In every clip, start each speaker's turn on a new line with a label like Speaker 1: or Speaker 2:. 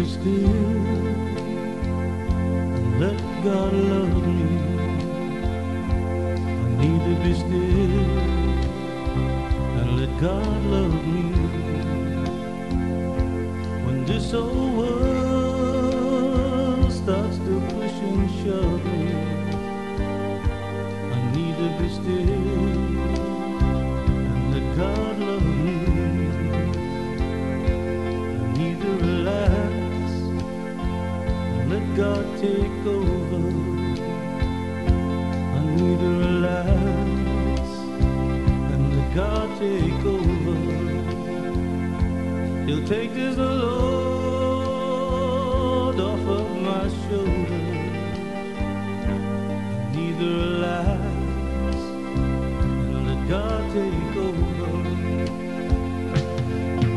Speaker 1: be still and let God love me. I need to be still and let God love me. When this old world starts to push and shove me, God take over. I need to relax and let God take over. He'll take this load off of my shoulders. I need to relax and let God take over.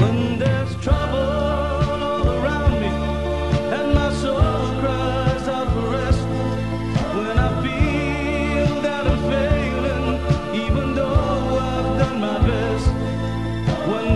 Speaker 1: When there's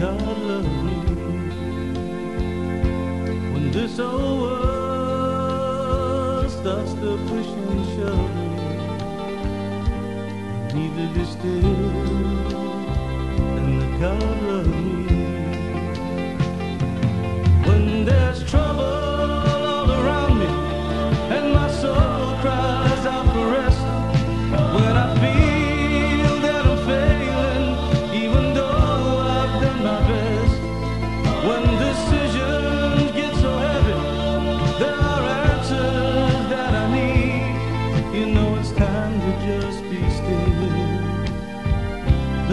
Speaker 1: God love me. When this old world starts to push and shove to be still. And let God love me. When there's trouble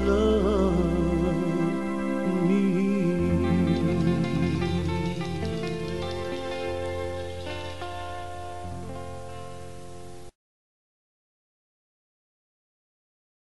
Speaker 1: love.